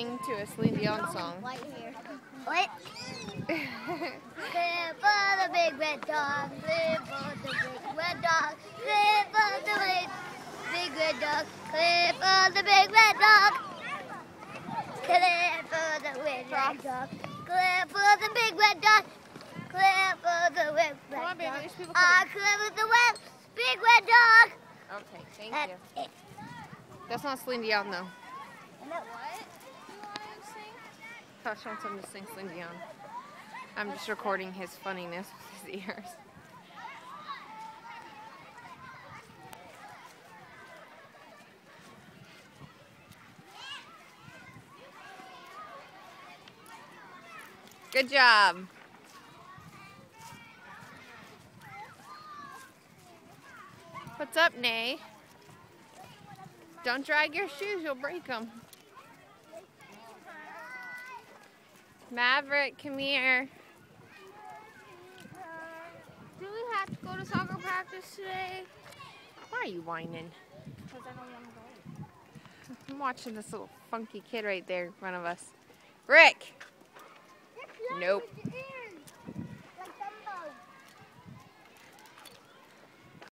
sing to a Celine Dion song. What? Live for the big red dog. Clifford the big red dog. Clifford the big, big red dog. Clifford the big red dog. Clifford the big red dog. Clifford the big red dog. Clifford the big red dog. I live with the red, big red dog. Okay, thank That's you. it. That's not Celine Dion, though. And that what? You want to sing? To sing Celine Dion. I'm just recording his funniness with his ears. Good job. What's up, Nay? Don't drag your shoes, you'll break them. Maverick, come here. Do we have to go to soccer practice today? Why are you whining? Because I don't want to go. I'm watching this little funky kid right there in front of us. Rick! Nope.